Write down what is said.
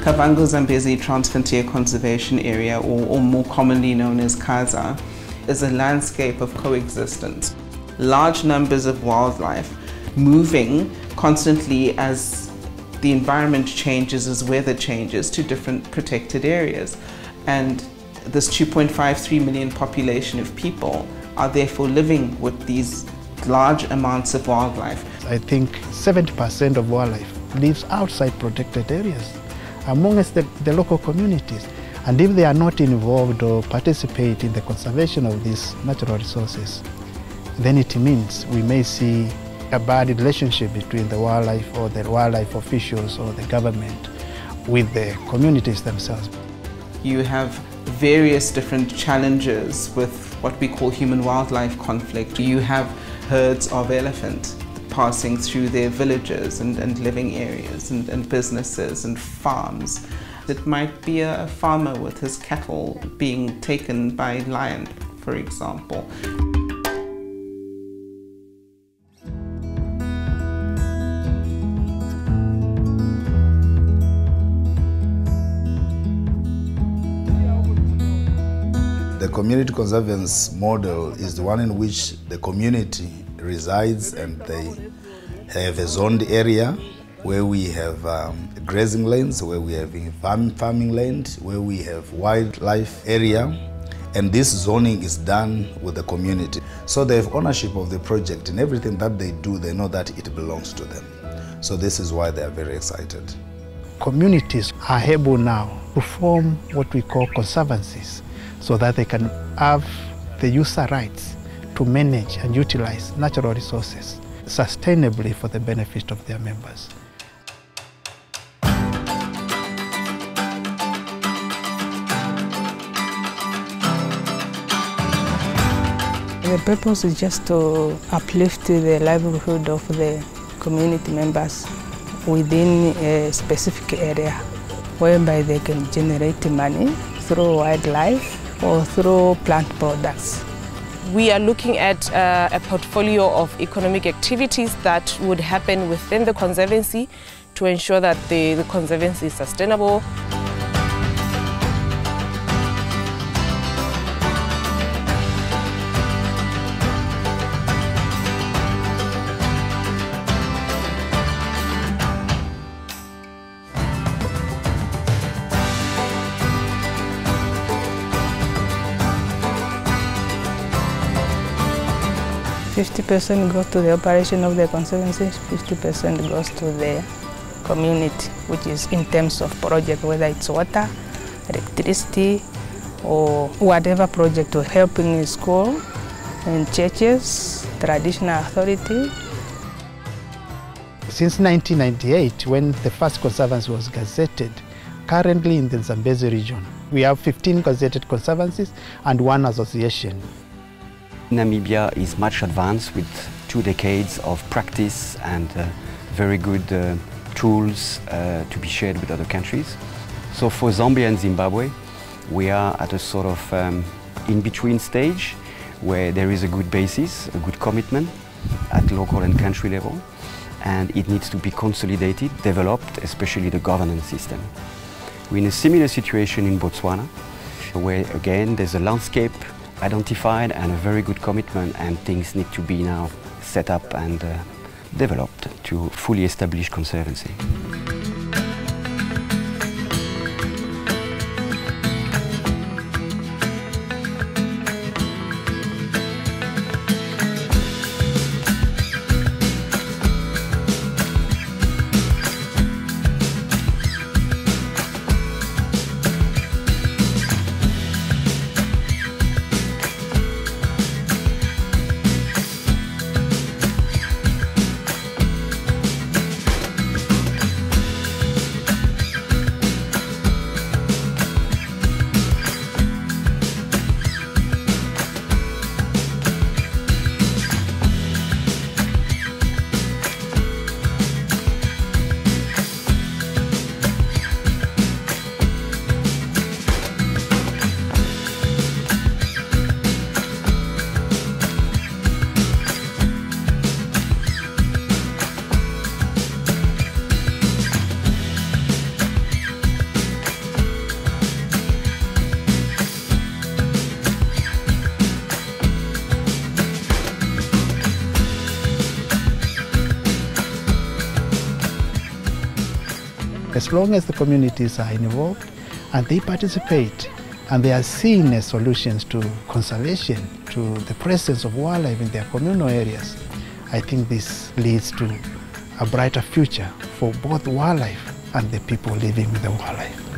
Kavango Zambezi Transfrontier Conservation Area, or, or more commonly known as KAZA, is a landscape of coexistence. Large numbers of wildlife moving constantly as the environment changes, as weather changes to different protected areas. And this 2.53 million population of people are therefore living with these large amounts of wildlife. I think 70% of wildlife lives outside protected areas amongst the, the local communities. And if they are not involved or participate in the conservation of these natural resources, then it means we may see a bad relationship between the wildlife or the wildlife officials or the government with the communities themselves. You have various different challenges with what we call human-wildlife conflict. You have herds of elephant passing through their villages and, and living areas and, and businesses and farms. It might be a farmer with his cattle being taken by lion, for example. The community conservancy model is the one in which the community resides and they have a zoned area where we have um, grazing lands, where we have farm, farming land, where we have wildlife area. And this zoning is done with the community. So they have ownership of the project and everything that they do, they know that it belongs to them. So this is why they are very excited. Communities are able now to form what we call conservancies so that they can have the user rights to manage and utilize natural resources sustainably for the benefit of their members. The purpose is just to uplift the livelihood of the community members within a specific area whereby they can generate money through wildlife or through plant products. We are looking at uh, a portfolio of economic activities that would happen within the Conservancy to ensure that the, the Conservancy is sustainable. Fifty percent goes to the operation of the conservancy, fifty percent goes to the community, which is in terms of project, whether it's water, electricity, or whatever project to helping in school, and churches, traditional authority. Since 1998, when the first conservancy was gazetted, currently in the Zambezi region, we have 15 gazetted conservancies and one association. Namibia is much advanced with two decades of practice and uh, very good uh, tools uh, to be shared with other countries. So for Zambia and Zimbabwe, we are at a sort of um, in-between stage where there is a good basis, a good commitment at local and country level, and it needs to be consolidated, developed, especially the governance system. We're in a similar situation in Botswana, where again there's a landscape identified and a very good commitment and things need to be now set up and uh, developed to fully establish conservancy. As long as the communities are involved and they participate and they are seen as solutions to conservation, to the presence of wildlife in their communal areas, I think this leads to a brighter future for both wildlife and the people living with the wildlife.